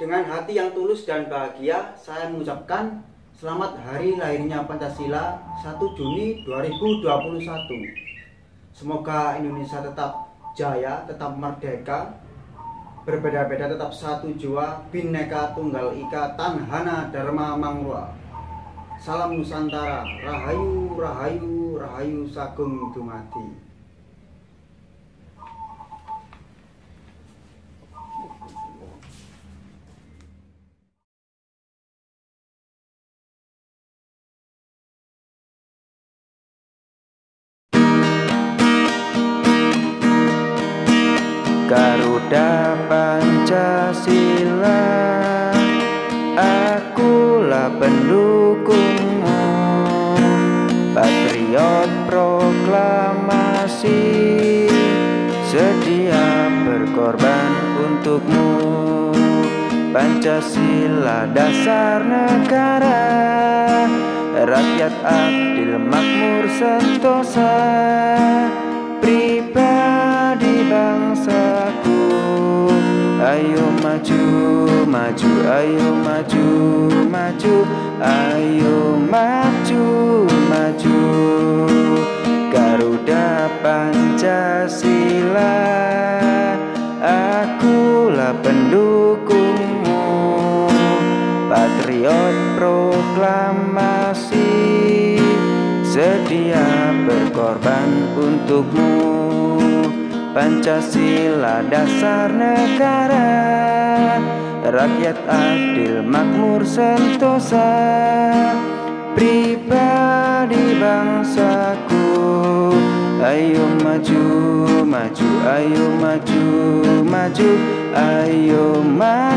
Dengan hati yang tulus dan bahagia, saya mengucapkan selamat hari lahirnya Pancasila 1 Juni 2021. Semoga Indonesia tetap jaya, tetap merdeka, berbeda-beda tetap satu jua, bineka tunggal ika, tanhana dharma mangwa. Salam Nusantara, rahayu, rahayu, rahayu sagung dumadi. Garuda Pancasila Akulah pendukungmu. Patriot proklamasi Sedia berkorban untukmu. Pancasila dasar negara Rakyat adil makmur sentosa Pribadi Ayo maju, maju, ayo maju, maju, ayo maju, maju. Garuda Pancasila Akulah pendukungmu. Patriot proklamasi Sedia berkorban untukmu Pancasila dasar negara Rakyat adil makmur sentosa Pribadi bangsaku. Ayo maju, maju, ayo maju, maju Ayo maju